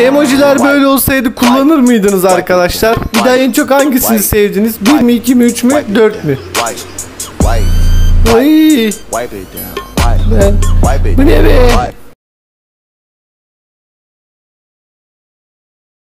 Emojiler böyle olsaydı kullanır mıydınız arkadaşlar? Bir daha en çok hangisini sevdiniz? 1 mi 2 mi 3 mü 4 mü? Wipe, wipe, Ay. Wipe it ben. Bu ne be?